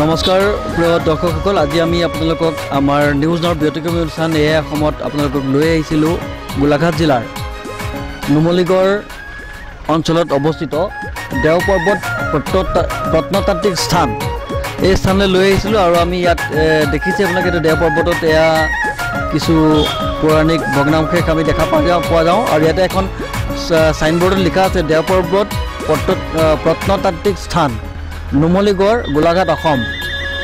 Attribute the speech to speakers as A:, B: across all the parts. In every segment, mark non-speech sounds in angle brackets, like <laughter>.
A: নমস্কাৰ প্ৰিয় দৰ্শকসকল আজি আমি আপোনালোকক আমাৰ নিউজৰ ব্যতিক্ৰমী অনুষ্ঠান এয়া অসমত আপোনালোকক লৈ আহিছিলোঁ গোলাঘাট জিলাৰ নুমলীগড় অঞ্চলত অৱস্থিত দেও পৰ্বত প্ৰত্নতা- প্ৰত্নতাত্ত্বিক স্থান। এই স্থানলৈ লৈ আহিছিলোঁ আৰু আমি ইয়াত এ, দেখিছে আপোনালোকে এইটো দেও পৰ্বতত এয়া কিছু পৌৰাণিক ভগ্নাংশেষ আমি দেখা পোৱা যাওঁ পোৱা যাওঁ। আৰু ইয়াতে এখন চাইনবৰ্ডত লিখা আছে দেও পৰ্বত প্ৰত্ন আহ, প্ৰত্নতাত্ত্বিক স্থান। নুমলীগড় গোলাঘাট অসম।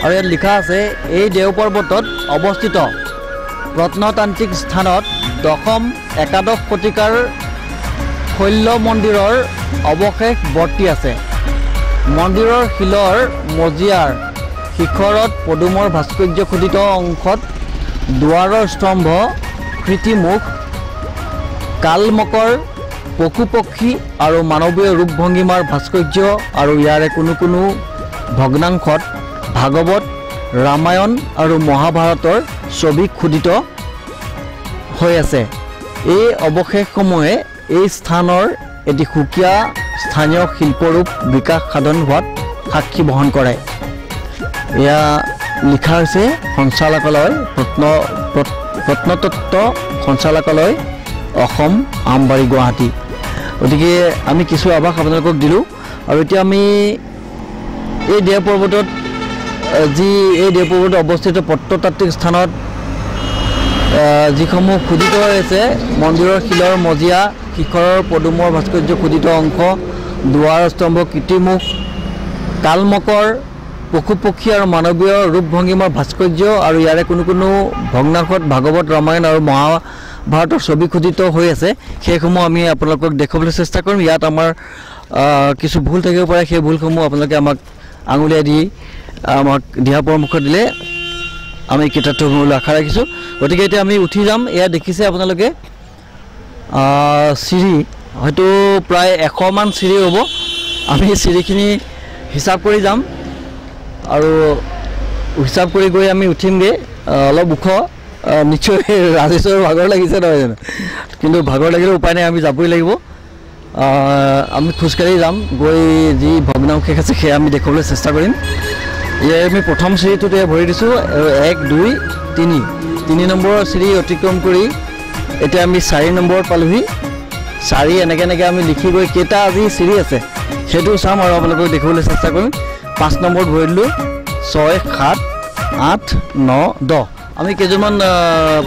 A: আৰু ইয়াত লিখা আছে এই দেও পৰ্বতত অৱস্থিত প্ৰত্নতান্ত্ৰিক স্থানত দশম একাদশ শতিকাৰ শৈল্য মন্দিৰৰ অৱশেষ বৰ্তি আছে। মন্দিৰৰ শিলৰ মজিয়াৰ শিখৰত পদুমৰ ভাস্কৰ্য খোদিত অংশত দুৱাৰৰ স্তম্ভ কৃতিমুখ কালমকৰ পশু পক্ষী আৰু মানৱীয় ৰূপ ভংগীমাৰ ভাস্কৰ্য আৰু ইয়াৰে কোনো কোনো ভগ্নাংশত ভাগৱত ৰামায়ণ আৰু মহাভাৰতৰ ছবি খোদিত হৈ আছে। এই অৱশেষসমূহে এই স্থানৰ এটি সুকীয়া স্থানীয় শিল্পৰূপ বিকাশ সাধন হোৱাত সাক্ষী বহন কৰে। এয়া লিখা হৈছে সঞ্চালকালয় প্ৰত্ন প্ৰত- প্ৰত্নতত্ত্ব সঞ্চালকালয় অসম আমবাৰী গুৱাহাটী। গতিকে আমি কিছু আভাস আপোনালোকক দিলোঁ। আৰু এতিয়া আমি এই দেও পৰ্বতত যি এই দেও পৰ্বতত অৱস্থিত প্ৰত্নতাত্ত্বিক স্থানত যিসমূহ খোদিত হৈ আছে মন্দিৰৰ শিলৰ মজিয়া শিখৰৰ পদুমৰ ভাস্কৰ্য খোদিত অংশ দুৱাৰ স্তম্ভ কীৰ্তিমুখ কালমকৰ পশু পক্ষী আৰু মানৱীয় ৰূপ ভংগীমাৰ ভাস্কৰ্য আৰু ইয়াৰে কোনো কোনো ভগ্নাংশত ভাগৱত ৰামায়ণ আৰু মহাভাৰতৰ ছবি খোদিত হৈ আছে সেইসমূহ আমি আপোনালোকক দেখুৱাবলৈ চেষ্টা কৰিম। ইয়াত আমাৰ কিছু ভুল থাকিব পাৰে সেই ভুলসমূহ আপোনালোকে আমাক আঙুলিয়াই দি আমাক দিহা পৰামৰ্শ দিলে আমি কিতাপটো হ'বলৈ আশা ৰাখিছোঁ। গতিকে এতিয়া আমি উঠি যাম। এয়া দেখিছে আপোনালোকে চিৰি। হয়তো প্ৰায় এশমান চিৰি হ'ব। আমি চিৰিখিনি হিচাপ কৰি যাম। আৰু হিচাপ কৰি গৈ আমি উঠিমগৈ। অলপ ওখ। নিশ্চয় ৰাজেশ্বৰ ভাগৰ লাগিছে নহয় জানো? কিন্তু ভাগৰ লাগিলে উপায় নাই আমি যাবই লাগিব। আমি খোজকাঢ়ি যাম গৈ যি ভগ্নাংশেষ আছে সেয়া আমি দেখুৱাবলৈ চেষ্টা কৰিম। ইয়াৰ আমি প্ৰথম চিৰিটোতে ভৰি দিছোঁ এক দুই তিনি। তিনি নম্বৰৰ চিৰি অতিক্ৰম কৰি এতিয়া আমি চাৰি নম্বৰত পালোহি। চাৰি এনেকৈ এনেকৈ আমি লিখি গৈ কেইটা আজি চিৰি আছে সেইটো চাম আৰু আপোনালোকক দেখুৱাবলৈ চেষ্টা কৰিম। পাঁচ নম্বৰত ভৰি দিলোঁ ছয় সাত আঠ ন দহ। আমি কেইজনমান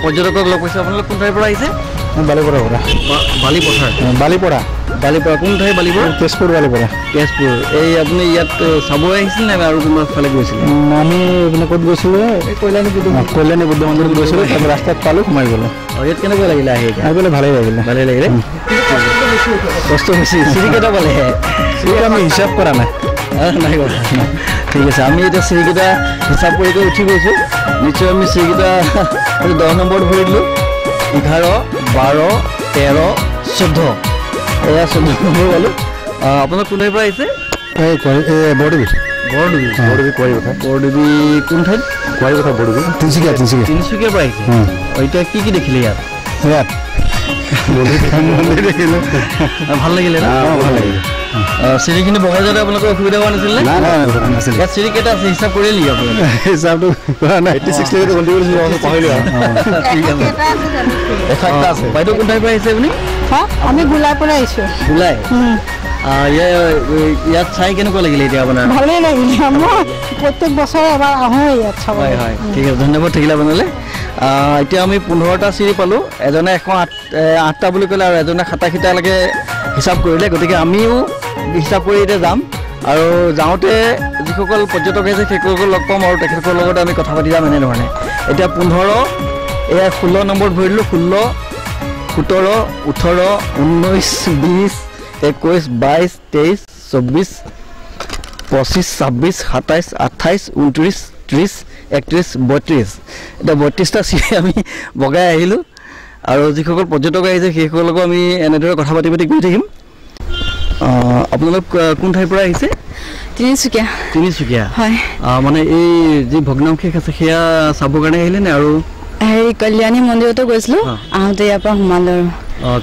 A: পৰ্যটকক লগ পাইছোঁ। আপোনালোক কোন ঠাইৰ পৰা আহিছে?
B: বালিপৰা পৰা।
A: বালিপথাৰ?
B: বালিপৰা।
A: বালিপৰা কোন ঠাই বালিপৰা?
B: তেজপুৰ বালিপৰা।
A: তেজপুৰ। এই আপুনি ইয়াত আহ, চাব আহিছিল নে আৰু কোনোবা ফালে গৈছিলে?
B: আমি এইপিনে ক'ত গৈছিলোঁ? কল্যাণী বুদ্ধ কল্যাণী বুদ্ধ মন্দিৰত গৈছিলোঁ। তাৰপৰা ৰাস্তাত পালোঁ সোমাই গ'লোঁ।
A: আৰু ইয়াত কেনেকুৱা লাগিলে আহি
B: আহি পেলাই ভালেই লাগিলে।
A: ভালে লাগিলে? কষ্ট বেছি চিৰি কেইটা পালে।
B: সেইটো আমি হিচাপ কৰা নাই।
A: নাই কৰা ঠিক আছে আমি এতিয়া চিৰিকেইটা হিচাপ কৰি কৰি উঠি গৈছোঁ নিশ্চয় আমি চিৰিকেইটা আমি দহ নম্বৰত ভৰি দিলোঁ এঘাৰ বাৰ তেৰ চৈধ্য এয়া চৈধ্য নম্বৰ পালোঁ আপোনালোক কোন পৰা আহিছে
B: বৰদেৱী
A: বৰডুবি
B: বৰদেৱী কুঁৱাৰী কথা
A: বৰডুবি কোন ঠাইত
B: কুঁৱাৰী কথা বৰদেৱী তিনিচুকীয়া তিনিচুকীয়া
A: তিনিচুকীয়াৰ পৰা আহিছে এতিয়া কি কি দেখিলে ইয়াত
B: ইয়াত
A: ভাল লাগিলে
B: ভাল লাগিলে
A: চিৰিখিনি বগাই যাওঁতে আপোনালোকৰ অসুবিধা হোৱা নাছিল নে?
B: নাই নাই নাছিলে।
A: ইয়াত চিৰি কেইটা আছে হিচাপ কৰিলে নেকি আপোনালোকে
B: হিচাপটো কৰা নাই। এইটি ছিক্স লৈকে গন্তি কৰিছিলোঁ পাহৰিলোঁ
A: ঠিক আছে। বাইদেউ কোন ঠাইৰ পৰা আহিছে আপুনি?
C: হা? আমি গোলাৰ পৰা আহিছোঁ।
A: ইয়া- ইয়াত চাই কেনেকুৱা লাগিলে এতিয়া আপোনাৰ?
C: ভালেই লাগিলে। মই প্ৰত্যেক বছৰে এবাৰ আহোঁ ইয়াত
A: হয়
C: চাবলৈ
A: হয় ঠিক আছে ধন্যবাদ থাকিলে আপোনালৈ। এতিয়া আমি পোন্ধৰটা চিৰি পালোঁ। এজনে এশ আঠ আঠটা বুলি ক'লে আৰু এজনে সাতাশীটালৈকে হিচাপ কৰিলে। গতিকে আমিও হিচাপ কৰি এতিয়া যাম। আৰু যাওঁতে যিসকল পৰ্যটক আহিছে সেইসকলক লগ পাম আৰু তেখেতসকলৰ লগত আমি কথা পাতি যাম এনেধৰণে। এতিয়া পোন্ধৰ এয়া ষোল্ল নম্বৰত ভৰি দিলোঁ। ষোল্ল সোতৰ ওঠৰ ঊনৈছ বিছ একৈছ বাইছ তেইছ চৌব্বিছ পঁচিছ ছাব্বিছ সাতাইছ আঠাইছ ঊনত্ৰিছ ত্ৰিছ একত্ৰিছ বত্ৰিছ এতিয়া বত্ৰিছটা <laughs> চিৰি আমি বগাই আহিলোঁ আৰু যিসকল পৰ্যটক আহিছে সেইসকলকো আমি এনেদৰে কথা পাতি পাতি গৈ থাকিম। আপোনালোক কোন ঠাইৰ পৰা আহিছে?
D: তিনিচুকীয়া।
A: তিনিচুকীয়া?
D: হয়।
A: মানে এই যি ভগ্নাংশেষ আছে সেয়া চাবৰ কাৰণে আহিলে নে আৰু?
D: হেৰি কল্যাণী মন্দিৰতো গৈছিলোঁ। আহোঁতে ইয়াৰ পৰা সোমালোঁ আৰু।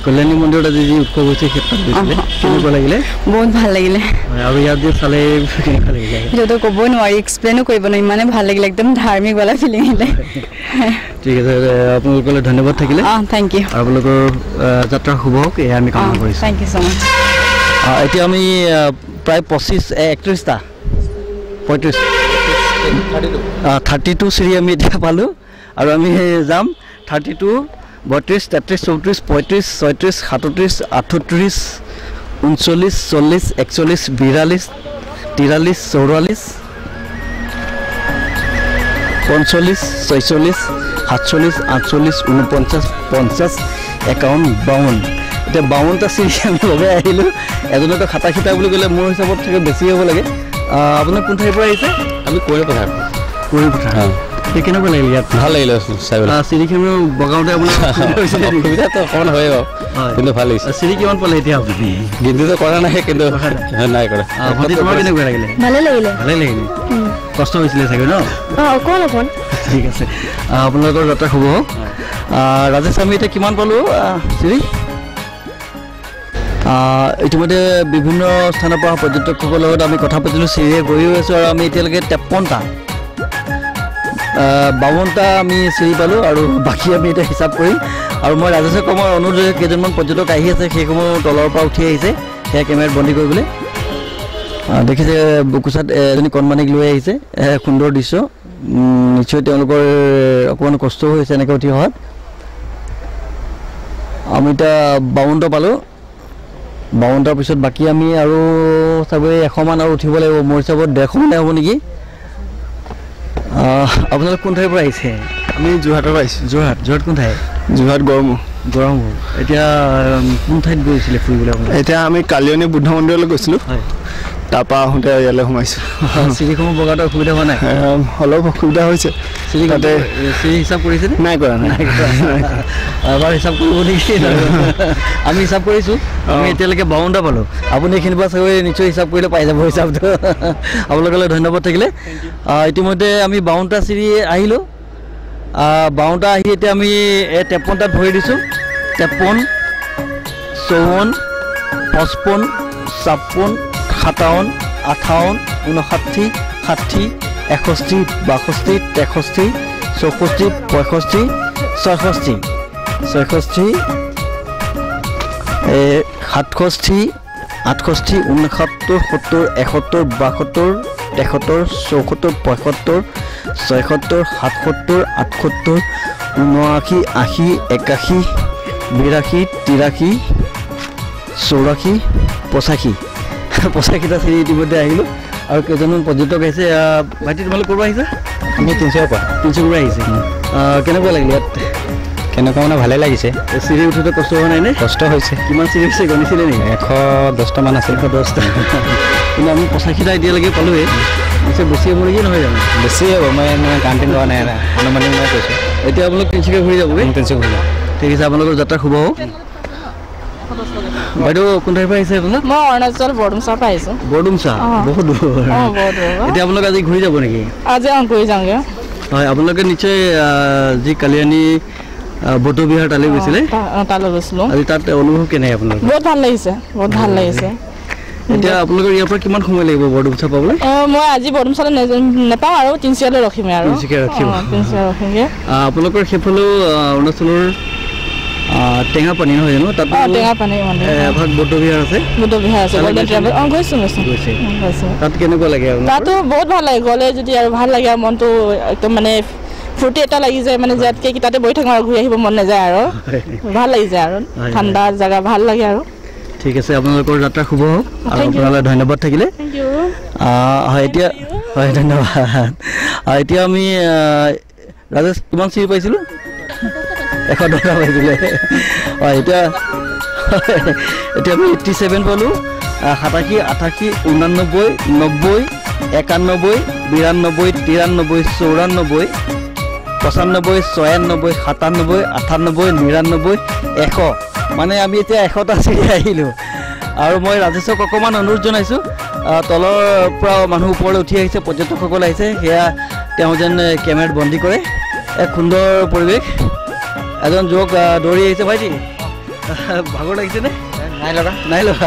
A: কল্যাণী মন্দিৰত আজি যি উৎসৱ হৈছে ক্ষেত্ৰত গৈছিলে। কেনেকুৱা লাগিলে?
D: বহুত ভাল লাগিলে।
A: আৰু ইয়াত যে চালে কেনেকুৱা লাগিলে?
D: সেইটোতো ক'বই নোৱাৰি এক্সপ্লেইনো কৰিব নোৱাৰি ইমানে ভাল লাগিলে একদম ধাৰ্মিকৱালা ফিলিং আহিলে।
A: ঠিক আছে আপোনালোকলৈ ধন্যবাদ থাকিলে।
D: অঁ থেংক ইউ
A: আৰু আপোনালোকৰ যাত্ৰা শুভ হওক এয়া আমি কামনা কৰিছোঁ।
D: থেংক ইউ ছ' মাছ
A: এতিয়া আমি প্ৰায় পঁচিছ একত্ৰিছটা পঁয়ত্ৰিছ থাৰ্টি টু চিৰি আমি এতিয়া পালোঁ। আৰু আমি যাম থাৰ্টি টু বত্ৰিছ তেত্ৰিছ চৌত্ৰিছ পঁয়ত্ৰিছ ছয়ত্ৰিছ সাতত্ৰিছ আঠত্ৰিছ ঊনচল্লিছ চল্লিছ একচল্লিছ বিৰাল্লিছ তিৰাল্লিছ চৌৰাল্লিছ পঞ্চল্লিছ ছয়চল্লিছ সাতচল্লিছ আঠচল্লিছ ঊনপঞ্চাছ পঞ্চাছ একাৱন্ন বাৱন্ন। এতিয়া বাৱন্নটা চিৰি আমি লগাই আহিলোঁ। এজনতো খিটা বুলি ক'লে মোৰ হিচাপত চাগে বেছি হ'ব লাগে। আপোনাৰ কোন ঠাইৰ পৰা আহিছে?
B: আমি কৰি পথাৰ।
A: কুঁৱৰী পথাৰ। কেনেকুৱা লাগিল ইয়াত?
B: ভাল লাগিলে
A: চিৰিখিনি বগাওঁতে আপোনাৰ? <laughs>
B: অসুবিধাটো অকণমান হয় বাৰু
A: হয়।
B: কিন্তু ভাল লাগিছে।
A: চিৰি কিমান পালে এতিয়া আপুনি?
B: গিন্তিটো কৰা নাই কিন্তু নাই। কৰা।
A: তোমাৰ কেনেকুৱা লাগিলে?
C: ভালে লাগিলে।
A: ভালেই লাগিলে কষ্ট হৈছিলে চাগে ন?
C: অকণ অকণ
A: ঠিক আছে। আপোনালোকৰ যাত্ৰা শুভ হওক। ৰাজেশ আমি এতিয়া কিমান পালোঁ চিৰি? ইতিমধ্যে বিভিন্ন স্থানৰ পৰা পৰ্যটকসকলৰ লগত আমি কথা পাতিলোঁ চিৰিয়ে গৈও আছোঁ আৰু আমি এতিয়ালৈকে তেপন্নটা বাৱন্নটা আমি চিৰি পালোঁ আৰু বাকী আমি এতিয়া হিচাপ কৰিম আৰু মই ৰাজেশক কমৰ অনুৰোধ যে কেইজনমান পৰ্যটক আহি আছে সেইসমূহ তলৰ পৰা উঠি আহিছে সেয়া কেমেৰাত বন্দী কৰিবলৈ। দেখিছে বুকুচাত এজনী কণমানিক লৈ আহিছে সুন্দৰ দৃশ্য। নিশ্চয় তেওঁলোকৰ অকণমান কষ্টও হৈছে এনেকৈ উঠি অহাত। আমি এতিয়া বাৱন্নটা পালোঁ। বাৱন্নটাৰ পিছত বাকী আমি আৰু চাগৈ এশমান আৰু উঠিব লাগিব। মোৰ হিচাপত ডেৰশমানে হ'ব নেকি? আপোনালোক কোন ঠাইৰ পৰা আহিছে?
B: আমি যোৰহাটৰ পৰা আহিছোঁ।
A: যোৰহাট? যোৰহাট কোন ঠাই?
B: যোৰহাট গড়মূৰ।
A: গৰমবোৰ এতিয়া কোন ঠাইত গৈছিলে ফুৰিবলৈ আপোনালোক
B: এতিয়া আমি কালিয়নী বুদ্ধ মন্দিৰলৈ গৈছিলোঁ।
A: হয়।
B: তাৰপৰা আহোঁতে ইয়ালৈ সোমাইছোঁ।
A: চিৰিসমূহ বগাওঁতে অসুবিধা হোৱা নাই?
B: অলপ অসুবিধা হৈছে।
A: চিৰি
B: তাতে
A: চিৰি হিচাপ কৰিছেনে
B: নাই কৰা নাই
A: এবাৰ হিচাপ কৰিব নেকি? আমি হিচাপ কৰিছোঁ। আমি এতিয়ালৈকে বাৱন্নটা পালোঁ। আপুনি এইখিনিৰ পৰা চাগৈ নিশ্চয় হিচাপ কৰিলে পাই যাব হিচাপটো। আপোনালোকলৈ ধন্যবাদ থাকিলে। ইতিমধ্যে আমি বাৱন্নটা চিৰি আহিলোঁ। আহ, বাৱন্নটা আহি এতিয়া আমি এই তেপন্নটাত ভৰি দিছোঁ। তেপন্ন চৌৱন্ন পঁচপন্ন ছাপন্ন সাতাৱন্ন আঠাৱন্ন ঊনষাঠি ষাঠি এষষ্ঠি বাষষ্ঠি তেষষ্ঠি চৌষষ্ঠি পঁয়ষষ্ঠি ছয়ষষ্ঠি। ছয়ষষ্ঠি সাতষষ্ঠি আঠষষ্ঠি ঊনসত্তৰ সত্তৰ এসত্তৰ বাসত্তৰ তেসত্তৰ চৌসত্তৰ পঁয়সত্তৰ ছয়সত্তৰ সাতসত্তৰ আঠসত্তৰ ঊনআশী আশী একাশী বিৰাশী তিৰাশী চৌৰাশী পঁচাশী। <laughs> পঁচাশীটা চিৰি ইতিমধ্যে আহিলোঁ। আৰু কেইজনমান পৰ্যটক আহিছে আহ, ভাইটি তোমালোক ক'ৰপৰা আহিছা?
B: আমি তিনিচুকীয়াৰ পৰা।
A: তিনিচুকীয়াৰ পৰা আহিছে। আহ, কেনেকুৱা লাগিলে ইয়াত?
B: কেনেকুৱা মানে ভালেই লাগিছে।
A: চিৰি উঠোতে কষ্ট হোৱা নাই নে?
B: কষ্ট হৈছে।
A: কিমান চিৰি হৈছে গণিছিলে নেকি?
B: এশ দহটামান আছিল।
A: এশ দহটা। <laughs> কিন্তু আমি পঁচাশীটা এতিয়ালৈকে পালোঁৱেই পিছে বেছি হ'ব নেকি নহয় জানো?
B: বেছি হ'ব মই মানে কাউণ্টিং কৰা নাই না অনুমানিক মই কৈছোঁ।
A: এতিয়া আপোনালোক তিনিচুকীয়া ঘূৰি যাবগৈ?
B: তিনিচুকীয়া
A: ঠিক আছে আপোনালোকৰ যাত্ৰা শুভ হওক। বাইদেউ কোন ঠাইৰ পৰা আহিছে
D: মই অৰুণাচল বৰডুমচাৰ পৰা আহিছোঁ।
A: বৰডুমচা। বহুত দূৰ। এতিয়া আপোনালোক আজি ঘূৰি যাব নেকি?
D: আজি অঁ কৰি যাওঁগৈ
A: হয় আপোনালোকে নিশ্চয় যি কালিয়ানী আহ, বৌদ্ধ বিহাৰ তালৈ গৈছিলে।
D: তালৈ গৈছিলোঁ।
A: আজি তাত অনুভৱ কেনে আপোনালোকৰ?
D: বহুত ভাল লাগিছে বহুত ভাল লাগিছে।
A: এতিয়া আপোনালোকৰ ইয়াৰ পৰা কিমান সময় লাগিব বৰডুমচা পাবলৈ
D: মই আজি বৰডুমচালৈ নেপাওঁ আৰু তিনিচুকীয়ালৈ ৰখিমেই আৰু।
A: তিনিচুকীয়া আহ, আপোনালোকৰ সেইফালেও অৰুণাচলৰ আহ, টেঙাপানী নহয় জানো? তাতো
D: টেঙা পানী
A: এ, এভাগ বৌদ্ধ বিহাৰ আছে।
D: বুদ্ধ বিহাৰ আছে গল্ডেন ট্ৰেভেল অঁ গৈছোঁ গৈছোঁ।
A: তাত কেনেকুৱা লাগে আপোনালোকৰ?
D: তাতো বহুত ভাল লাগে গ'লে যদি আৰু ভাল লাগে আৰু মনটো একদম মানে ফূৰ্তি এটা লাগি যায় মানে ইয়াতকৈ কি তাতে বহি থাকোঁ আৰু ঘূৰি আহিব মন নাযায় আৰু। ভাল লাগি যায় আৰু। ঠাণ্ডা জেগা ভাল লাগে আৰু।
A: ঠিক আছে আপোনালোকৰ যাত্ৰা শুভ হওক। আৰু. আপোনালৈ ধন্যবাদ থাকিলে। হয় এতিয়া হয় ধন্যবাদ। এতিয়া আমি ৰাজেশ কিমান চিৰি পাইছিলোঁ? এশ দহটা পাইছিলে হয় এতিয়া এতিয়া আমি এইট্টি ছেভেন পালোঁ সাতাশী আঠাশী ঊনানব্বৈ নব্বৈ একানব্বৈ বিৰান্নব্বৈ তিৰান্নব্বৈ চৌৰান্নব্বৈ পঁচান্নব্বৈ ছয়ান্নব্বৈ সাতান্নব্বৈ আঠান্নব্বৈ নিৰান্নব্বৈ এশ। মানে আমি এতিয়া এশটা চিৰি আহিলোঁ। আৰু মই ৰাজেশক অকণমান অনুৰোধ জনাইছোঁ তলৰ পৰা মানুহ ওপৰলৈ উঠি আহিছে পৰ্যটকসকল আহিছে সেয়া তেওঁ যেন কেমেৰাত বন্দী কৰে। এক সুন্দৰ পৰিৱেশ। এজন যুৱক দৌৰি আহিছে ভাইটি ভাগৰ লাগিছেনে
B: নাই লগা
A: নাই লগা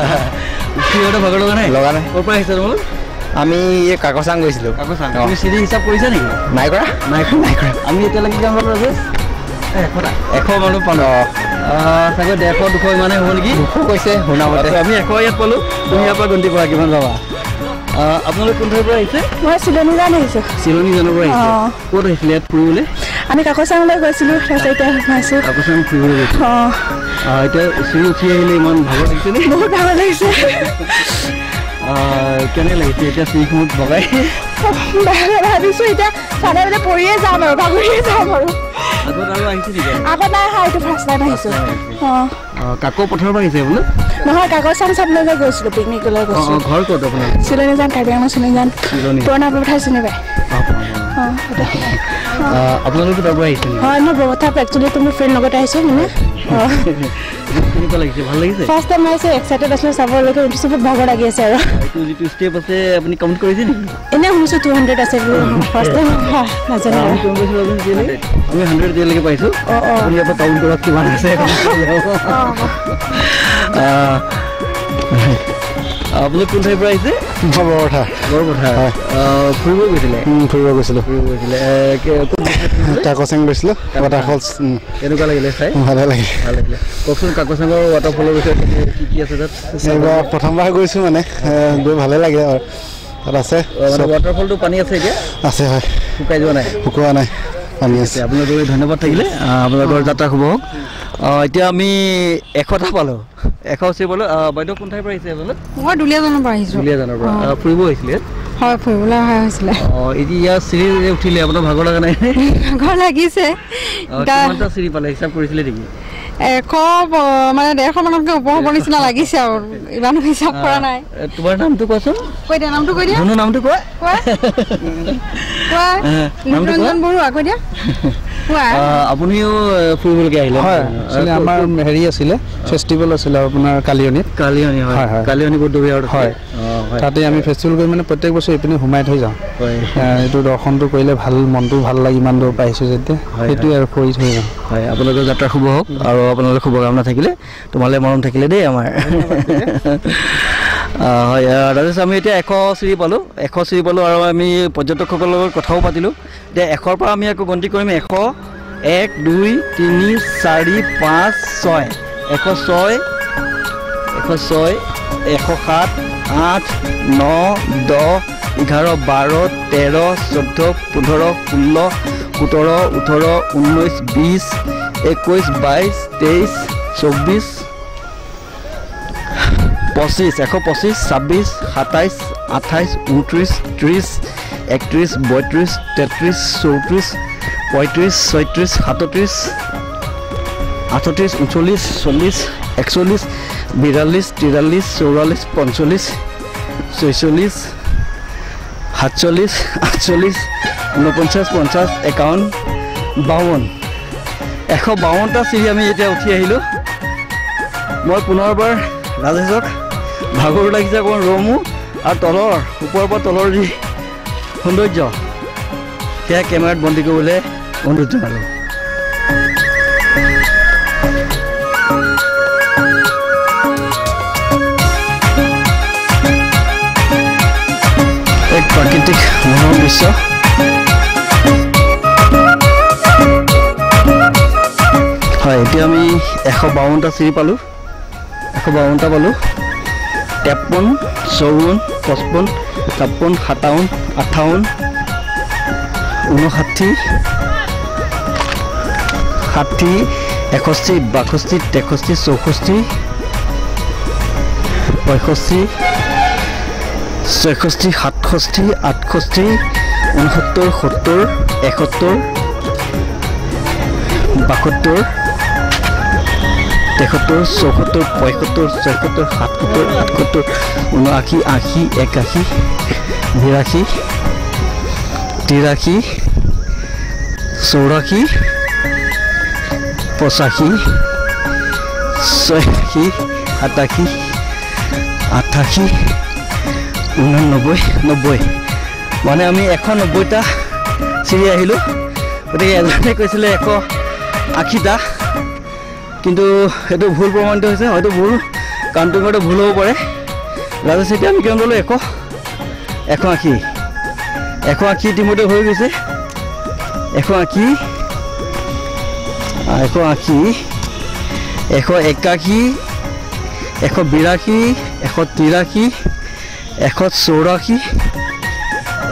A: উঠি আহোঁতে ভাগৰ লগা নাই
B: লগা নাই
A: ক'ৰ পৰা আহিছে তোমালোক
B: আমি এই কাকচাং গৈছিলোঁ
A: কাকচাং। তুমি চিৰি হিচাপ কৰিছা নেকি
B: নাই কৰা
A: নাই কৰা নাই কৰা আমি এতিয়ালৈকে কিমান পালোঁ ৰাজেশ এশটা এশ মানুহ পালোঁ চাগৈ ডেৰশ দুশ ইমানে হ'ব নেকি
B: দুশ কৈছে শুনামতে
A: আমি এশ ইয়াত পালোঁ তুমি ইয়াৰ পৰা গন্তি কৰা কিমান পাবা আহ, আপোনালোক কোন ঠাইৰ পৰা আহিছে
C: মই চিলনী যান আহিছোঁ
A: চিলনী জানৰ পৰা আহিছে। ক'ত আহিছিলে ইয়াত ফুৰিবলৈ
C: আমি কাকচাঙলৈ গৈছিলোঁ তাৰপিছত এতিয়া সোমাইছোঁ। অঁ।
A: আহ, এতিয়া চিৰি উঠি আহিলে ইমান ভাগৰ লাগিছে নে?
C: বহুত ভাল লাগিছে।
A: আহ, কেনে লাগিছে? এতিয়া চিৰিখনত বগাই
C: ভাবিছোঁ এতিয়া চালে মানে পৰিয়ে যাম আৰু ভাগৰিয়ে যাম আৰু।
A: আগত আৰু আহিছে নেকি?
C: আগত নাই অহা এইটো ফাৰ্ষ্ট টাইম আহিছোঁ। অঁ।
A: আহ, কাকো পথাৰৰ পৰা আহিছে বোলে?
C: নহয় কাকচাং চাবলৈ যে গৈছিলোঁ পিকনিকলৈ
A: অঁ
C: গৈছোঁ
A: অঁ ঘৰ ক'ত আপোনাৰ?
C: চিলনী যান কাৰ্বি আংলং চিলনী। যান
A: চিলনী
C: পুৰণা পথাৰ চিনি পায়?
A: আপোনালোকে তাৰ পৰা আহিছে
C: হয় মই ব্ৰহ্মথাৰ একচুৱেলি মোৰ ফ্ৰেণ্ড লগত আহিছোঁ মানে। অঁ
A: কেনেকুৱা লাগিছে? ভাল লাগিছে?
C: ফাৰ্ষ্ট টাইম আহিছোঁ এক্সাইটেড আছিলোঁ চাবলৈকে উঠিছোঁ বহুত ভাগৰ লাগি আছে আৰু।
A: এইটো যিটো ষ্টেপ আছে আপুনি কাউণ্ট কৰিছে নেকি?
C: এনেই শুনিছোঁ টু হাণ্ড্ৰেড আছে বুলি। ফাৰ্ষ্ট টাইম নাজানো
A: আমি
C: আৰু
A: কিমান পাইছোঁ আপুনি এতিয়ালৈকে? আমি হাণ্ড্ৰেড এতিয়ালৈকে পাইছোঁ।
C: অঁ অঁ
A: আপুনি ইয়াৰ পৰা কাউণ্ট কৰক কিমান আছে? আহ, আপুনি কোন ঠাইৰ পৰা আহিছে?
B: বৰপথা
A: বৰপথাৰ। আহ, ফুৰিব গৈছিলে?
B: ফুৰিব গৈছিলোঁ।
A: ফুৰিব গৈছিলে?
B: কাকচাং গৈছিলোঁ। ৱাটাৰফলছ
A: কেনেকুৱা লাগিলে চাই?
B: ভালে লাগে
A: ভাল লাগিলে। কওকচোন কাকচাঙৰ ৱাটাৰফলৰ বিষয়ে কি কি আছে তাত?
B: এইবাৰ প্ৰথমবাৰ গৈছোঁ মানে। গৈ ভালে লাগে আৰু। তাত আছে
A: ৱাটাৰফলটো পানী আছে এতিয়া?
B: আছে হয়।
A: শুকাই যোৱা নাই?
B: শুকোৱা নাই। পানী আছে।
A: আপোনালোকক ধন্যবাদ থাকিলে। আপোনালোকৰ যাত্ৰা শুভ হওক। এতিয়া আমি এশটা পালোঁ। এশ পালোঁ। আহ, বাইদেউ কোন ঠাইৰ পৰা আহিছে আপোনালোক?
C: মই দুলীয়াজনৰ পৰা আহিছোঁ।
A: দুলীয়াজানৰ পৰা। ফুৰিব আহিছিলে?
C: হয় ফুৰিবলৈ অহা হৈছিলে।
A: অঁ এতিয়া ইয়াৰ চিৰি উঠিলে। আপোনাৰ ভাগৰ লগা নাই
C: ভাগৰ লাগিছে।
A: চিৰি পালে? হিচাপ কৰিছিলে নেকি?
C: এশ মানে ডেৰশ মানতকৈ ওপৰ হ'ব নিচিনা লাগিছে আৰু। ইমান হিচাপ কৰা নাই।
A: তোমাৰ নামটো কোৱাচোন?
C: কৈ দিয়া নামটো কৈ দিয়া।
A: ধুনু নামটো কোৱা?
C: কোৱা? নিৰঞ্জন বৰুৱা কৈ দিয়া। কোৱা?
A: আহ, আপুনিও আহ, ফুৰিবলৈকে আহিলে।
B: হয়
A: আহ,
B: একচুৱেলি আমাৰ হেৰি আছিলে ফেষ্টিভেল আছিলে আপোনাৰ কালিয়নীত
A: কালিয়নী হয়।
B: হয়, হয়।
A: কালিয়নী বৰদবীয়াত
B: হয়।
A: অঁ হয়।
B: তাতে আমি ফেষ্টিভেল কৰি মানে প্ৰত্যেক বছৰ ইপিনে সোমাই থৈ যাওঁ।
A: হয়।
B: এ, এইটো দৰ্শনটো কৰিলে ভাল মনটো ভাল লাগে ইমান দূৰৰ পৰা আহিছোঁ যেতিয়া সেইটোৱে আৰু কৰি থৈ যাওঁ।
A: হয় আপোনালোকৰ যাত্ৰা শুভ হওক। আৰু আপোনালোকৰ শুভকামনা থাকিলে তোমালৈ মৰম থাকিলে দেই আমাৰ। হয় ৰাজেশ আমি এতিয়া এশ চিৰি পালোঁ এশ চিৰি পালোঁ আৰু আমি পৰ্যটকসকলৰ লগত কথাও পাতিলোঁ। এতিয়া এশৰ পৰা আমি আকৌ গন্তি কৰিম এশ এক দুই তিনি চাৰি পাঁচ ছয়। এশ ছয় এশ ছয় এশ সাত আঠ ন দহ এঘাৰ বাৰ তেৰ চৈধ্য পোন্ধৰ ষোল্ল সোতৰ ওঠৰ ঊনৈছ বিছ একৈছ বাইছ তেইছ চৌব্বিছ পঁচিছ এশ পঁচিছ ছাব্বিছ সাতাইছ আঠাইছ ঊনত্ৰিছ ত্ৰিছ একত্ৰিছ বত্ৰিছ তেত্ৰিছ চৌত্ৰিছ পঁয়ত্ৰিছ ছয়ত্ৰিছ সাতত্ৰিছ আঠত্ৰিছ ঊনচল্লিছ চল্লিছ একচল্লিছ বিৰাল্লিছ তিৰাল্লিছ চৌৰাল্লিছ পঞ্চল্লিছ ছয়চল্লিছ সাতচল্লিছ আঠচল্লিছ ঊনপঞ্চাছ পঞ্চাছ একাৱন্ন, বাৱন্ন। এশ বাৱন্নটা চিৰি আমি এতিয়া উঠি আহিলোঁ। মই পুনৰবাৰ ৰাজেশক ভাগৰো লাগিছে অকণমান ৰমো আৰু তলৰ ওপৰৰ পৰা তলৰ যি সৌন্দৰ্য সেয়া কেমেৰাত বন্দী কৰিবলৈ অনুৰোধ জনালোঁ। এক প্ৰাকৃতিক মনোৰম দৃশ্য। এতিয়া আমি এশ বাৱন্নটা চিৰি পালোঁ। এশ বাৱন্নটা পালোঁ। তেপন্ন চৌৱন্ন পঁচপন্ন ছাপন্ন সাতাৱন্ন আঠাৱন্ন ঊনষাঠি ষাঠি এষষ্ঠি বাষষ্ঠি তেষষ্ঠি চৌষষ্ঠি পঁয়ষষ্ঠি ছয়ষষ্ঠি সাতষষ্ঠি আঠষষ্ঠি ঊনসত্তৰ সত্তৰ এসত্তৰ বাসত্তৰ তেসত্তৰ চৌসত্তৰ পঁয়সত্তৰ ছয়সত্তৰ সাতসত্তৰ আঠসত্তৰ ঊনআশী আশী একাশী বিৰাশী তিৰাশী চৌৰাশী পঁচাশী ছয়াশী সাতাশী আঠাশী ঊনানব্বৈ নব্বৈ। মানে আমি এশ নব্বৈটা চিৰি আহিলোঁ। গতিকে এজনে কৈছিলে এশ আশীটা। কিন্তু সেইটো ভুল প্ৰমাণিত হৈছে হয়তো ভুল কাউণ্টিঙতে ভুল হ'ব পাৰে। ৰাজেশ এতিয়া আমি কিমান পালোঁ এশ এশ আশী। এশ আশী ইতিমধ্যে হৈ গৈছে। এশ আশী এশ আশী এশ একাশী এশ বিৰাশী এশ তিৰাশী এশ চৌৰাশী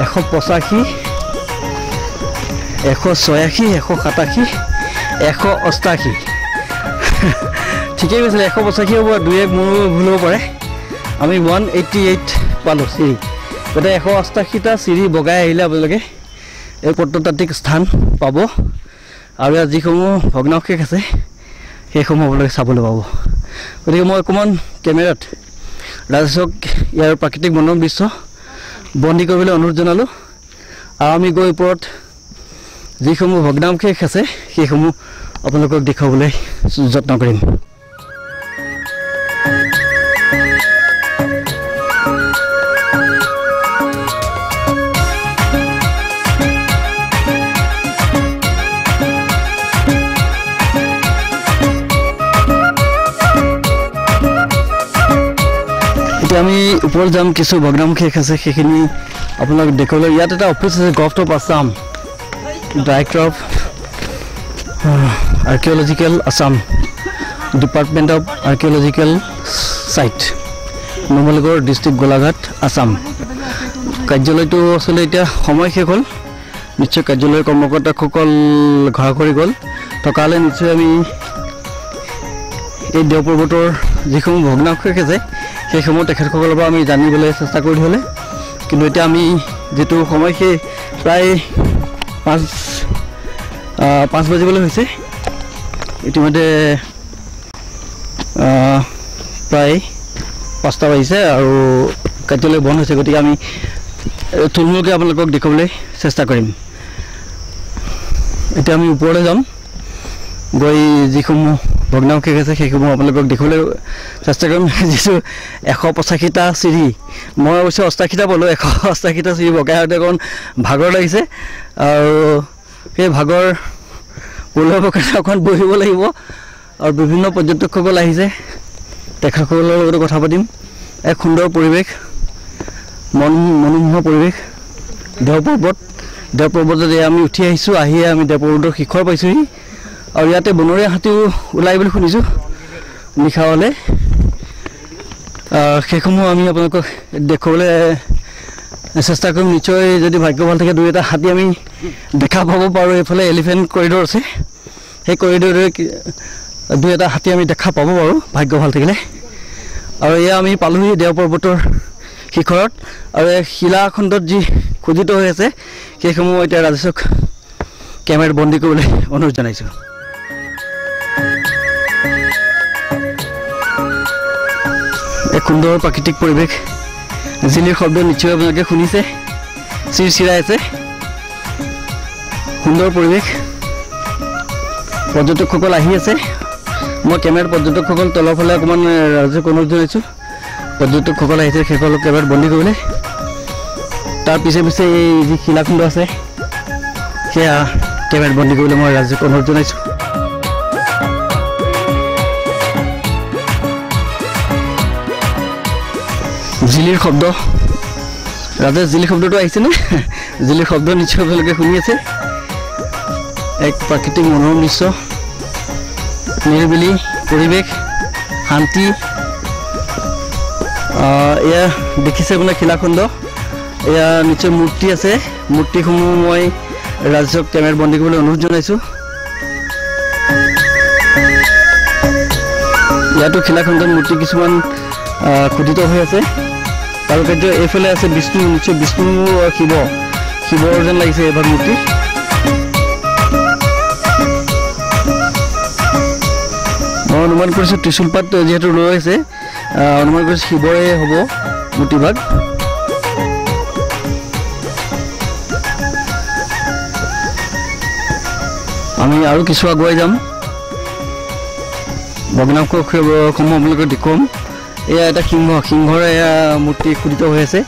A: এশ পঁচাশী এশ ছয়াশী এশ সাতাশী এশ অষ্টাশী। ঠিকেই কৈছিলে এশ পঁচাশী হ'ব দুই এক মোৰ ভুল হ'ব পাৰে। আমি ওৱান এইট্টি এইট পালোঁ চিৰি। গতিকে এশ অষ্টাশীটা চিৰি বগাই আহিলে আপোনালোকে এই প্ৰত্নতাত্ত্বিক স্থান পাব। আৰু ইয়াত যিসমূহ ভগ্নাৱশেষ আছে সেইসমূহ আপোনালোকে চাবলৈ পাব। গতিকে মই অকণমান কেমেৰাত ৰাজেশক ইয়াৰ প্ৰাকৃতিক মনোৰম দৃশ্য বন্দী কৰিবলৈ অনুৰোধ জনালোঁ। আৰু আমি গৈ ওপৰত যিসমূহ ভগ্নাৱশেষ আছে সেইসমূহ আপোনালোকক দেখুৱাবলৈ যত্ন কৰিম। এতিয়া আমি ওপৰত যাম কিছু ভগ্নাৱশেষ আছে সেইখিনি আপোনালোক দেখুৱাবলৈ। ইয়াত এটা অফিচ আছে govt of Assam director of archaeological Assam department of archaeological site Numaligarh district Golaghat Assam কাৰ্যালয়টো আচলতে এতিয়া সময় শেষ হ'ল। নিশ্চয় কাৰ্যালয়ৰ কৰ্মকৰ্তাসকল ঘৰা ঘৰি গ'ল। থকা হ'লে নিশ্চয় আমি এই দেও পৰ্বতৰ যিসমূহ ভগ্নাৱশেষ আছে সেইসমূহ তেখেতসকলৰ পৰা আমি জানিবলৈ চেষ্টা কৰি হ'লে। কিন্তু এতিয়া আমি যিটো সময় সেই প্ৰায় পাঁচ পাঁচ বাজিবলৈ হৈছে। ইতিমধ্যে প্ৰায় পাঁচটা বাজিছে আৰু কাৰ্যালয় বন্ধ হৈছে। গতিকে আমি থুলমূলকৈ আপোনালোকক দেখুৱাবলৈ চেষ্টা কৰিম। এতিয়া আমি ওপৰলৈ যাম। গৈ যিসমূহ ভগ্নাৱশেষ আছে সেইসমূহ আপোনালোকক দেখুৱাবলৈ চেষ্টা কৰিম। <laughs> যিটো এশ পঁচাশীটা চিৰি মই অৱশ্যে অষ্টাশীটা পালোঁ এশ অষ্টাশীটা চিৰি বগাই আহোঁতে অকণ ভাগৰ লাগিছে। আৰু সেই ভাগৰ ওলাবৰ কাৰণে অকণ বহিব লাগিব আৰু বিভিন্ন পৰ্যটকসকল আহিছে। তেখেতসকলৰ লগতো কথা পাতিম। এক সুন্দৰ পৰিৱেশ মন মনোমোহা পৰিৱেশ। দেও পৰ্বত দেও পৰ্বতত আমি উঠি আহিছোঁ আহিয়ে আমি দেও পৰ্বতৰ শিখৰ পাইছোঁহি। আৰু ইয়াতে বনৰীয়া হাতীও ওলাই বুলি শুনিছোঁ নিশা হ'লে আহ, সেইসমূহ আমি আপোনালোকক দেখুৱাবলৈ চেষ্টা কৰিম। নিশ্চয় যদি ভাগ্য ভাল থাকে দুই এটা হাতী আমি দেখা পাব পাৰোঁ। এইফালে এলিফেণ্ট কৰিডৰ আছে। সেই কৰিডৰে দুই এটা হাতী আমি দেখা পাব পাৰোঁ ভাগ্য ভাল থাকিলে। আৰু এয়া আমি পালোহি দেও পৰ্বতৰ শিখৰত। আৰু এই শিলাখণ্ডত যি খোদিত হৈ আছে সেইসমূহ এতিয়া ৰাজেশক কেমেৰাত বন্দী কৰিবলৈ অনুৰোধ জনাইছোঁ। এক সুন্দৰ প্ৰাকৃতিক পৰিৱেশ। জিলিৰ শব্দ নিশ্চয় আপোনালোকে শুনিছে চিৰ চিৰাই আছে। সুন্দৰ পৰিৱেশ। পৰ্যটকসকল আহি আছে। মই কেমেৰাত পৰ্যটকসকল তলৰ ফালে অকণমান এ, ৰাজক অনুৰোধ জনাইছোঁ। পৰ্যটকসকল আহিছে সেইসকলক কেমেৰাত বন্দী কৰিবলৈ। তাৰ পিছে পিছে এই যি শিলাখণ্ড আছে সেয়া কেমেৰাত বন্দী কৰিবলৈ মই ৰাজক অনুৰোধ জনাইছোঁ। জিলিৰ শব্দ। ৰাজেশ জিলি শব্দটো আহিছেনে <laughs> জিলিৰ শব্দ নিশ্চয় আপোনালোকে শুনি আছে। এক প্ৰাকৃতিক মনোৰম দৃশ্য নিৰিবিলি পৰিৱেশ শান্তি। এয়া দেখিছে আপোনাৰ শিলাখণ্ড এয়া নিশ্চয় মূৰ্তি আছে। মূৰ্তিসমূহ মই ৰাজেশক কেমেৰাত বন্দী কৰিবলৈ অনুৰোধ জনাইছোঁ। ইয়াতো শিলাখণ্ডত মূৰ্তি কিছুমান খোদিত হৈ আছে। কাৰুকাৰ্য এইফালে আছে বিষ্ণু নিশ্চয় বিষ্ণু আৰু শিৱ। শিৱৰ যেন লাগিছে এইভাগ মূৰ্তি। মই অনুমান কৰিছোঁ ত্ৰিশূল পাত যিহেতু লৈ আছে অনুমান কৰিছোঁ শিৱৰে হ'ব মূৰ্তিভাগ। আমি আৰু কিছু আগুৱাই যাম। ভগ্নাৱশেষসমূহ আপোনালোকক দেখুৱাম এয়া এটা সিংহ সিংহৰ এয়া মূৰ্তি খোদিত হৈ আছে।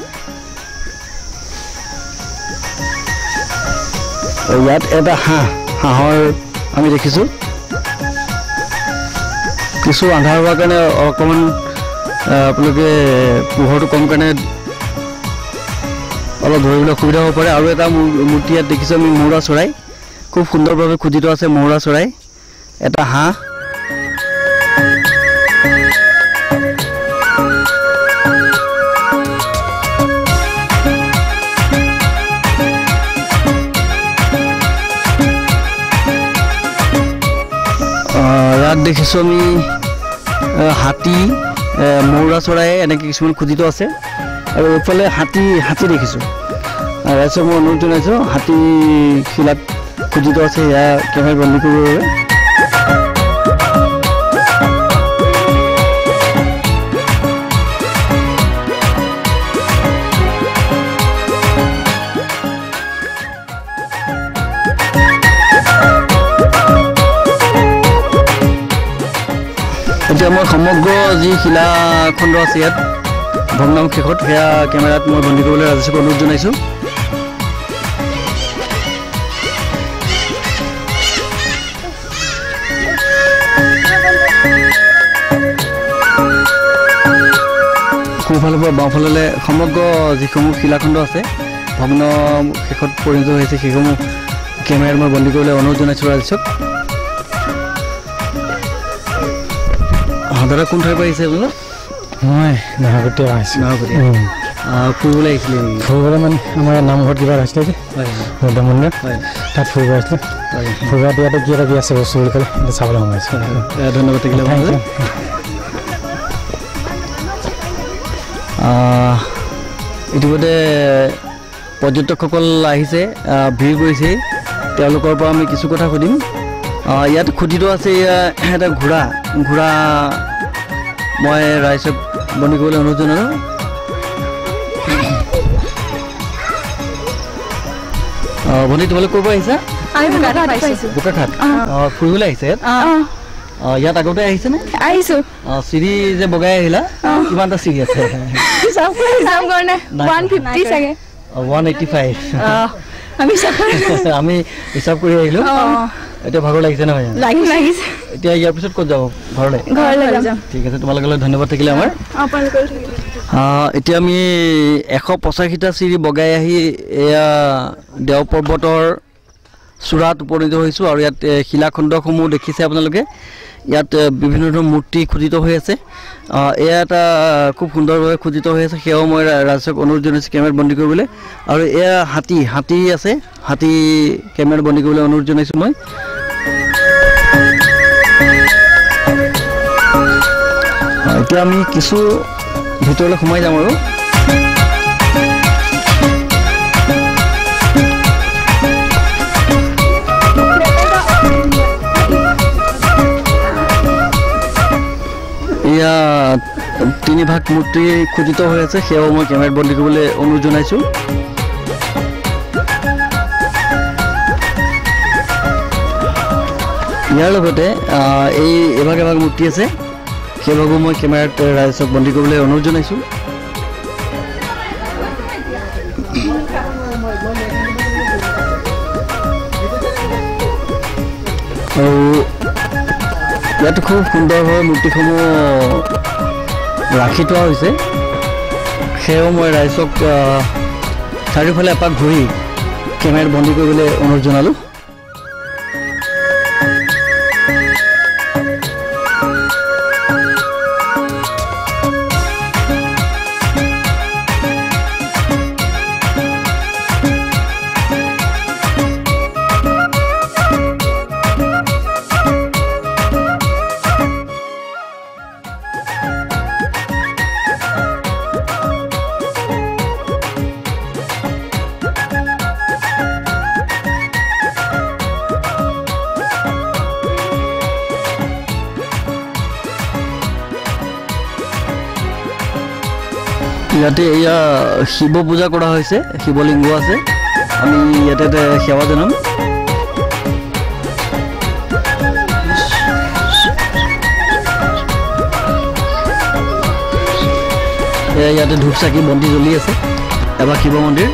A: ইয়াত এটা হাঁহ হাঁহৰ আমি দেখিছোঁ। কিছু আন্ধাৰ হোৱাৰ কাৰণে অকণমান আপোনালোকে পোহৰটো কম কাৰণে অলপ ধৰিবলৈ অসুবিধা হ'ব পাৰে। আৰু এটা মূৰ্তি ইয়াত দেখিছোঁ আমি মৌৰা চৰাই। খুব সুন্দৰভাৱে খোদিত আছে মৌৰা চৰাই। এটা হাঁহ। দেখিছোঁ আমি হাতী মৌৰা চৰাই এনেকৈ কিছুমান খোদিত আছে। আৰু এইফালে হাতী হাতী দেখিছোঁ। ৰাইজক মই অনুৰোধ জনাইছোঁ হাতী শিলাত খোদিত আছে সেয়া কেমেৰা বন্দী কৰিবৰ বাবে। এতিয়া মই সমগ্ৰ যি শিলাখণ্ড আছে ইয়াত ভগ্নাংশেষত সেয়া কেমেৰাত মই বন্দী কৰিবলৈ ৰাজেশক অনুৰোধ জনাইছোঁ। সোঁফালৰ পৰা বাওঁফাললৈ সমগ্ৰ যিসমূহ শিলাখণ্ড আছে ভগ্ন শেষত পৰিণত হৈছে সেইসমূহ কেমেৰাত মই বন্দী কৰিবলৈ অনুৰোধ জনাইছোঁ ৰাজেশক। দাদা কোন ঠাইৰ পৰা আহিছে আপোনালোক
B: মই নাহৰকটীয়া আহিছোঁ
A: নাহৰকটীয়া। ফুৰিবলৈ আহিছিলে
B: ফুৰিবলৈ মানে আমাৰ নামঘৰত কিবা হৈছিলে যে বুদ্ধ মন্দিৰ
A: হয়
B: তাত ফুৰিব আহিছিলোঁ
A: হয়
B: ফুৰিব ইয়াতে কি এটা কি আছে বস্তু বুলি ক'লে সেইটো চাবলৈ সোমাইছোঁ
A: ধন্যবাদ থাকিলে ইতিমধ্যে পৰ্যটকসকল আহিছে আহ, ভিৰ কৰিছে তেওঁলোকৰ পৰা আমি কিছু কথা সুধিম ইয়াত খোদিত আছে এটা ঘোঁৰা ঘোঁৰা মই ৰাইজক বন্দী কৰিবলৈ অনুৰোধ জনালোঁ আহ, ভণ্টি তোমালোক ক'ৰ পৰা আহিছা
C: বোকাখাট
A: অঁ, ফুৰিবলৈ আহিছে ইয়াত অঁ, ইয়াত আগতে আহিছেনে
C: আহিছোঁ
A: অঁ, চিৰি যে বগাই আহিলা কিমানটা চিৰি আছে
C: ওৱান
A: এইটি ফাইভ
C: আমি
A: আমি হিচাপ কৰি আহিলোঁ। <laughs> এতিয়া ভাগৰ লাগিছে নহয় জানো?
C: লাগি লাগিছে।
A: এতিয়া ইয়াৰ পিছত ক'ত যাব? ঘৰলৈ?
C: ঘৰলৈ যাম।
A: ঠিক আছে তোমালোকলৈ ধন্যবাদ থাকিলে আমাৰ। এতিয়া আমি এশ পঁচাশীটা চিৰি বগাই আহি এয়া দেও পৰ্বতৰ চূড়াত উপনীত হৈছোঁ আৰু ইয়াত শিলাখণ্ডসমূহ দেখিছে আপোনালোকে। ইয়াত বিভিন্ন ধৰণৰ মূৰ্তি খোদিত হৈ আছে। এয়া এটা খুব সুন্দৰভাৱে খোদিত হৈ আছে। সেয়াও মই ৰা- ৰাজেশক অনুৰোধ জনাইছোঁ কেমেৰাত বন্দী কৰিবলৈ। আৰু এয়া হাতী হাতী আছে। হাতী কেমেৰাত বন্দী কৰিবলৈ অনুৰোধ জনাইছোঁ মই। এতিয়া আমি কিছু ভিতৰলৈ সোমাই যাম আৰু। এয়া মূৰ্তি খোদিত হৈ আছে সেয়াও মই কেমেৰাত বন্দী কৰিবলৈ অনুৰোধ জনাইছোঁ। ইয়াৰ লগতে এই এভাগ এভাগ মূৰ্তি আছে সেইভাগো মই কেমেৰাত ৰাইজক বন্দী কৰিবলৈ অনুৰোধ জনাইছোঁ। আৰু ইয়াত খুব সুন্দৰভাৱে মূৰ্তিসমূহ ৰাখি থোৱা হৈছে। সেয়াও মই ৰাইজক চাৰিওফালে এপাক ঘূৰি কেমেৰাত বন্দী কৰিবলৈ অনুৰোধ জনালোঁ। ইয়াতে এয়া শিৱ পূজা কৰা হৈছে শিৱলিংগ আছে। আমি ইয়াতে সেৱা জনাম। ইয়াতে ধূপ চাকি বন্তি জ্বলি আছে। এবাৰ শিৱ মন্দিৰ।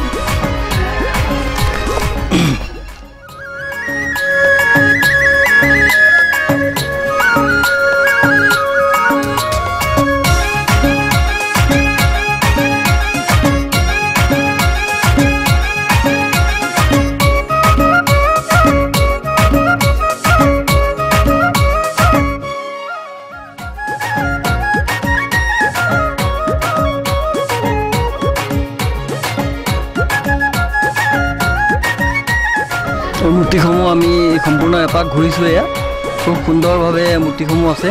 A: এপাক ঘূৰিছোঁ এয়া। খুব সুন্দৰভাৱে মূৰ্তিসমূহ আছে।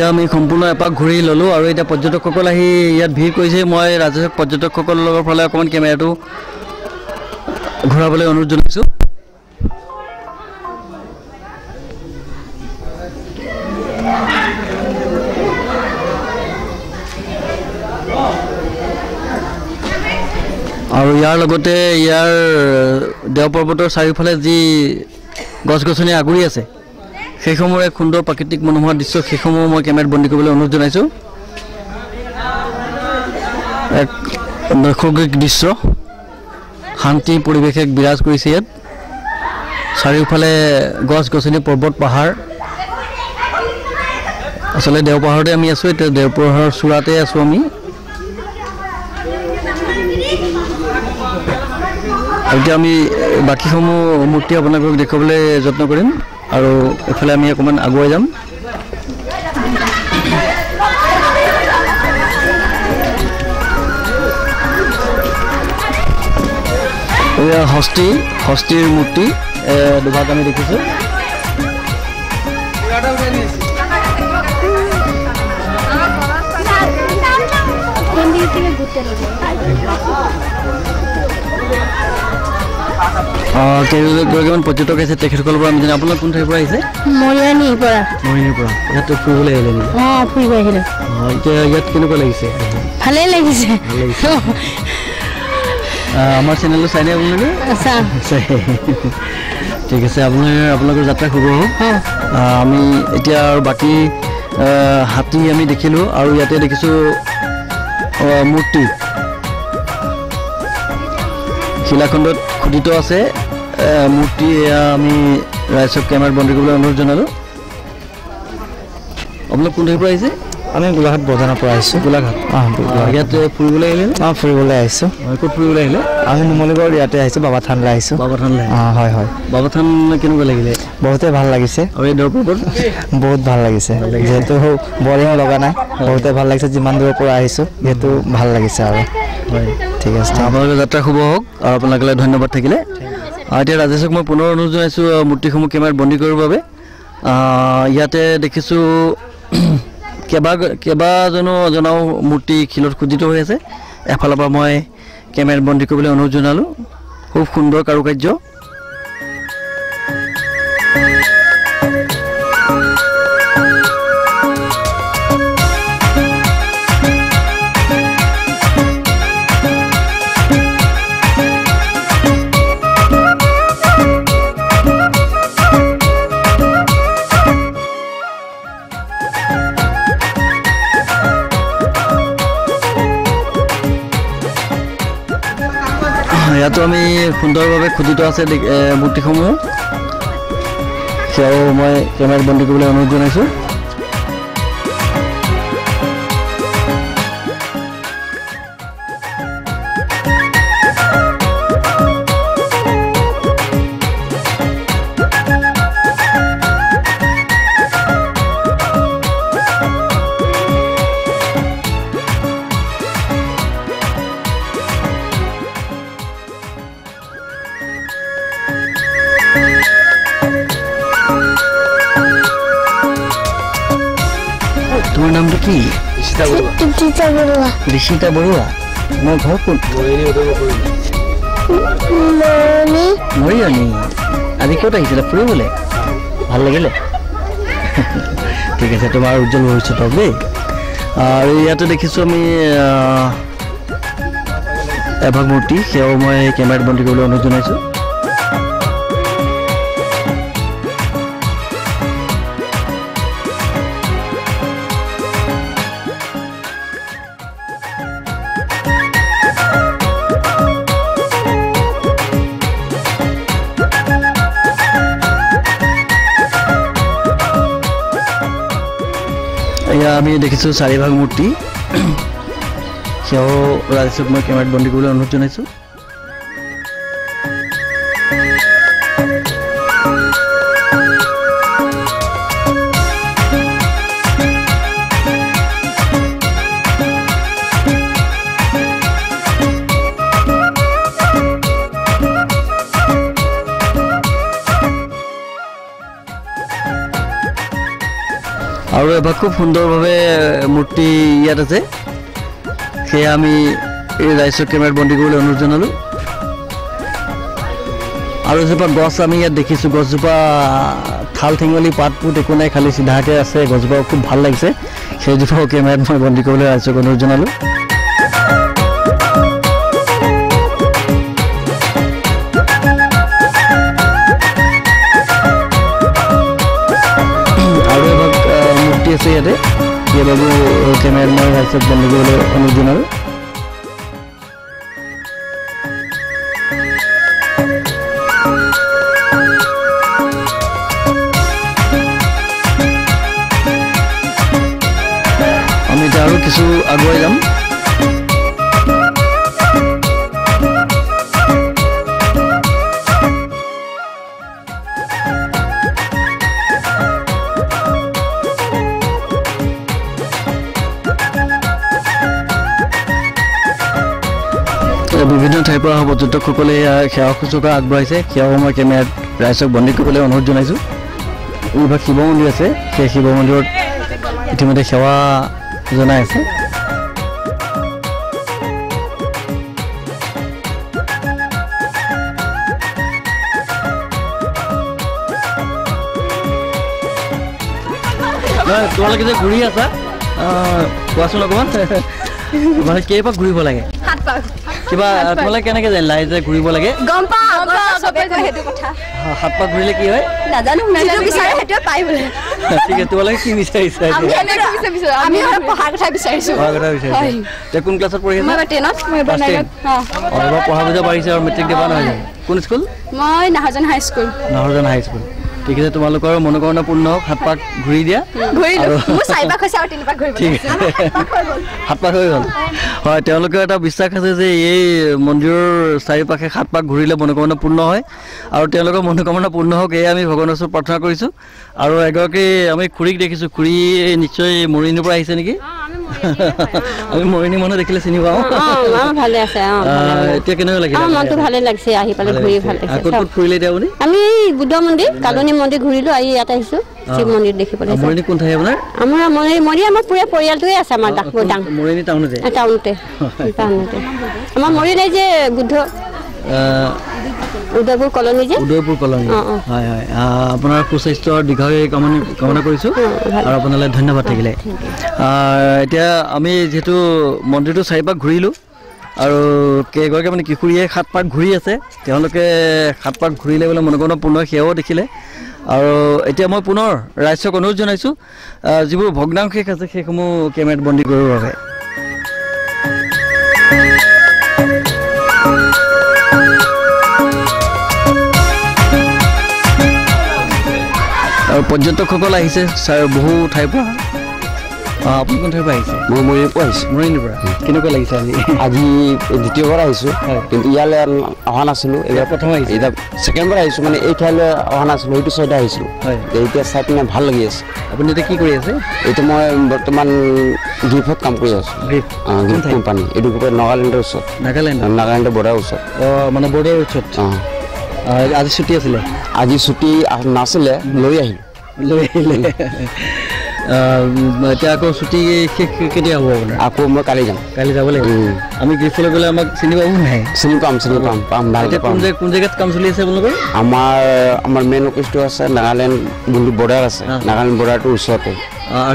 A: এতিয়া আমি সম্পূৰ্ণ এপাক ঘূৰি ল'লোঁ আৰু এতিয়া পৰ্যটকসকল আহি ইয়াত ভিৰ কৰিছে। মই ৰাজহুৱা পৰ্যটকসকলৰ ফালে অকণমান কেমেৰাটো ঘূৰাবলৈ অনুৰোধ জনাইছোঁ। আৰু ইয়াৰ লগতে ইয়াৰ দেও পৰ্বতৰ চাৰিওফালে যি গছ গছনি আগুৰি আছে সেইসমূহৰ এক সুন্দৰ প্ৰাকৃতিক মনোমোহা দৃশ্য সেইসমূহ মই কেমেৰাত বন্দী কৰিবলৈ অনুৰোধ জনাইছোঁ। এক নৈসৰ্গিক দৃশ্য। শান্তি পৰিৱেশ এক বিৰাজ কৰিছে ইয়াত। চাৰিওফালে গছ গছনি পৰ্বত পাহাৰ। আচলতে দেওপাহাৰতে আমি আছোঁ এতিয়া দেওপাহাৰৰ চূড়াতে আছোঁ আমি। এতিয়া আমি বাকীসমূহ মূৰ্তি আপোনালোকক দেখুৱাবলৈ যত্ন কৰিম। আৰু এইফালে আমি অকণমান আগুৱাই যাম। এয়া হস্তি হস্তিৰ মূৰ্তি দুভাগ আমি দেখিছোঁ। অঁ, কেইগৰাকীমান পৰ্যটক আহিছে তেখেতসকলৰ পৰা আমি জানো। আপোনালোক কোন ঠাইৰ পৰা আহিছে?
E: মৰিয়ানীৰ পৰা।
A: মৰিণীৰ পৰা। ইয়াত ফুৰিবলৈ আহিলে নেকি?
E: অঁ ফুৰিব আহিলোঁ।
A: অঁ, এতিয়া ইয়াত কেনেকুৱা লাগিছে?
E: ভালেই লাগিছে।
A: ভাল লাগিছে। আহ, আমাৰ চেনেলটো চাইনে আপোনালোকে
E: চাম
A: চাই। ঠিক আছে আপোনাৰ আপোনালোকৰ যাত্ৰা শুভ হওক। আমি এতিয়া আৰু বাকী হাতী আমি দেখিলোঁ আৰু ইয়াতে দেখিছোঁ মূৰ্তি। শিলাখণ্ডত খোদিত আছে। মূৰ্তি এয়া আমি ৰাইজক কেমেৰাত বন্দী কৰিবলৈ অনুৰোধ জনালোঁ। আপোনালোক কোন ঠাইৰ পৰা আহিছে?
B: আমি গোলাঘাট বজাৰৰ পৰা আহিছোঁ।
A: গোলাঘাট?
B: অঁ
A: ইয়াত ফুৰিবলৈ আহিলে?
B: অঁ ফুৰিবলৈ আহিছোঁ।
A: ক'ত ফুৰিবলৈ আহিলে?
B: আমি নুমলীগড় ইয়াতে আহিছোঁ বাবা থানলৈ আহিছোঁ।
A: বাবা থানলৈ
B: অঁ হয় হয়।
A: বাবা থান কেনেকুৱা লাগিলে?
B: বহুতেই ভাল লাগিছে।
A: আৰু এই দৰপৰ্বত
B: বহুত ভাল লাগিছে। যিহেতু বৰিং লগা নাই বহুতেই ভাল লাগিছে যিমান দূৰৰ পৰা আহিছোঁ যিহেতু ভাল লাগিছে আৰু। ঠিক আছে।
A: আপোনালোকৰ যাত্ৰা শুভ হওক আৰু আপোনালোকলৈ ধন্যবাদ থাকিলে। আৰু এতিয়া ৰাজেশক মই পুনৰ অনুৰোধ জনাইছোঁ মূৰ্তিসমূহ কেমেৰাত বন্দী কৰিবৰ বাবে। ইয়াতে দেখিছোঁ <clears throat> কেইবা কেইবাজনো জনাও মূৰ্তি শিলত খোদিত হৈ আছে। এফালৰ পৰা মই কেমেৰাত বন্দী কৰিবলৈ অনুৰোধ জনালোঁ। খুব সুন্দৰ কাৰুকাৰ্য। ইয়াতো আমি সুন্দৰভাৱে খোদিত আছে মূৰ্তিসমূহ। সেয়াও মই কেমেৰাত বন্দী কৰিবলৈ অনুৰোধ জনাইছোঁ। ঋষিতা বৰুৱা। তোমাৰ ঘৰ কোন মৰিয়নি। আজি ক'ত আহিছিলে? ফুৰিবলৈ? ভাল লাগিলে? ঠিক আছে তোমাৰ উজ্জ্বল ভৱিষ্যত হওক দেই। আৰু ইয়াতে দেখিছোঁ আমি এভাগ মূৰ্তি সেয়াও মই কেমেৰাত বন্দী কৰিবলৈ অনুৰোধ জনাইছোঁ। আমি দেখিছোঁ চাৰিভাগ মূৰ্তি। <clears throat> সেয়াও ৰাজেশক মই কেমেৰাত বন্দী কৰিবলৈ অনুৰোধ জনাইছোঁ। আৰু এবাৰ খুব সুন্দৰভাৱে মূৰ্তি ইয়াত আছে। সেয়া আমি এই ৰাইজৰ কেমেৰাত বন্দী কৰিবলৈ অনুৰোধ জনালোঁ। আৰু এজোপা গছ আমি ইয়াত দেখিছোঁ। গছজোপা ঠাল ঠেঙলি পাত পুত একো নাই খালি চিধাকৈ আছে। গছজোপা খুব ভাল লাগিছে। সেইজোপাও কেমেৰাত মই বন্দী কৰিবলৈ ৰাইজক অনুৰোধ জনালোঁ। সেৱা শুশ্ৰূষা আগবঢ়াইছে। সেয়াও মই কেমেৰাত ৰাইজক বন্দী কৰিবলৈ অনুৰোধ জনাইছোঁ। এইভাগ শিৱ মন্দিৰ আছে সেই শিৱ মন্দিৰত ইতিমধ্যে সেৱা জনাই আছে। তোমালোকে যে ঘূৰি আছা কোৱাচোন অকণমান। <laughs> মানে কেইপাক ঘূৰিব লাগে? কিবা তোমালোকে কেনেকে জানিলা এই যে ঘূৰিব লাগে?
C: গম পাওঁ চবে কয় সেইটো কথা।
A: হা- সাত পাক ঘূৰিলে কি হয়?
C: নাজানো যিটো বিচাৰে সেইটোৱে পাই বোলে।
A: ঠিক আছে তোমালোকে কি বিচাৰিছা
C: আমি আমি পঢ়াৰ কথা বিচাৰিছো।
A: পঢ়াৰ কথা বিচাৰিছা। এতিয়া কোন ক্লাছত পঢ়ি আছা?
C: টেনত মই এবাৰ
A: Class ten?
C: নাইনত অঁ।
A: অঁ এবাৰ পঢ়া বুজা পাৰিছে আৰু মেট্ৰিক দিবা নহয় কোন স্কুল
C: মই নাহাজন হাই স্কুল
A: নাহৰজন হাই স্কুল ঠিক আছে তোমালোকৰ মনোকামনা পূৰ্ণ হওক সাত পাক ঘূৰি দিয়া
C: ঘূৰিলো
A: আৰু-
C: মোৰ চাৰিপাক হৈছে আৰু তিনিপাক ঘূৰিব
A: ঠিক আছে। সাত পাক হৈ গ'ল। হয় তেওঁলোকৰ এটা বিশ্বাস আছে যে এই মন্দিৰৰ চাৰিওপাশে সাত পাক ঘূৰিলে মনোকামনা পূৰ্ণ হয়। আৰু তেওঁলোকৰ মনোকামনা পূৰ্ণ হওক এয়ে আমি ভগৱানৰ ওচৰত প্ৰাৰ্থনা কৰিছোঁ। আৰু এগৰাকী আমি খুৰীক দেখিছোঁ। খুৰী নিশ্চয় মৰিণীৰ পৰা আহিছে নেকি? আমি মৰিণী মানুহ দেখিলে চিনি পাওঁ।
F: ভালে আছে অঁ
A: এতিয়া কেনেকুৱা লাগিলে
F: অঁ মনটো ভালে লাগিছে আহি পেলাই ঘূৰি ভাল লাগিছে
A: ফুৰিলে এতিয়া আপুনি?
F: আমি এই বুদ্ধ মন্দিৰ কালনী মন্দিৰ ঘূৰিলোঁ আহি ইয়াত আহিছোঁ শিৱ মন্দিৰ
A: আহ, মৰিণী কোন ঠাই আপোনাৰ?
F: আমাৰ আমাৰ পুৰা পৰিয়ালটোৱে আছে আমাৰ
A: মৰিণী টাউনতে?
F: টাউনতে। <laughs> টাউনতে। আমাৰ যে বুদ্ধ উদয়পুৰ কলনী যে?
A: উদয়পুৰ কলনী। হয় হয়। আপোনাৰ সুস্বাস্থ্য আৰু দীৰ্ঘায়ু কামনা কামনা কৰিছোঁ। আৰু আপোনালৈ ধন্যবাদ থাকিলে। এতিয়া আমি যিহেতু মন্দিৰটো চাৰিপাক ঘূৰিলোঁ আৰু কেইগৰাকী মানে কিশোৰীয়ে সাত পাক ঘূৰি আছে। তেওঁলোকে সাত পাক ঘূৰিলে বোলে মনোকামনা পূৰ্ণ সেয়াও দেখিলে। আৰু এতিয়া মই পুনৰ ৰাইজক অনুৰোধ জনাইছোঁ যিবোৰ ভগ্নাংশেষ আছে সেইসমূহ কেমেৰাত বন্দী কৰিবৰ বাবে। আৰু পৰ্যটকসকল আহিছে ছাৰ বহু ঠাইৰ পৰা। অঁ আপুনি কোন ঠাইৰ পৰা আহিছে?
G: মই মৰিৰ পৰা আহিছোঁ।
A: মৰিণীৰ পৰা? কেনেকুৱা লাগিছে আজি?
G: আজি দ্বিতীয়বাৰ আহিছোঁ। কিন্তু ইয়ালৈ অহা নাছিলোঁ। এতিয়া
A: প্ৰথম আহিছে?
G: এতিয়া ছেকেণ্ডবাৰ আহিছোঁ মানে এই ঠাইলৈ অহা নাছিলোঁ সেইটো চাইডে আহিছিলোঁ।
A: হয়।
G: এতিয়া চাই পিনে ভাল লাগি আছে।
A: আপুনি এতিয়া কি কৰি আছে?
G: এতিয়া মই বৰ্তমান গ্ৰীফত কাম কৰি আছোঁ।
A: গ্ৰীফ?
G: কোম্পানী। এইটো ক'ৰবাত নাগালেণ্ডৰ ওচৰত।
A: নাগালেণ্ড?
G: নাগালেণ্ডৰ বৰ্ডাৰ ওচৰত।
A: অঁ মানে বৰ্ডাৰৰ ওচৰত?
G: অঁ।
A: আজি ছুটি আছিলে?
G: আজি ছুটি নাছিলে লৈ আহিলোঁ।
A: লৈ আহিলে। এতিয়া আকৌ ছুটি শেষ কেতিয়া হ'ব আপোনাৰ?
G: আকৌ মই কালি যাম।
A: কাইলৈ যাব লাগিব। আমি গ্ৰীফলৈ গ'লে আমাক চিনি পাব নাই?
G: চিনি পাম চিনি পাম পাম
A: এতিয়া কোন জেগাত কাম চলি আছে আপোনালোকৰ
G: আমাৰ আমাৰ মেইন অফিচটো আছে নাগালেণ্ড যোনটো বৰ্ডাৰ আছে। নাগালেণ্ড বৰ্ডাৰটোৰ ওচৰতে।